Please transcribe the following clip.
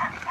Navidad.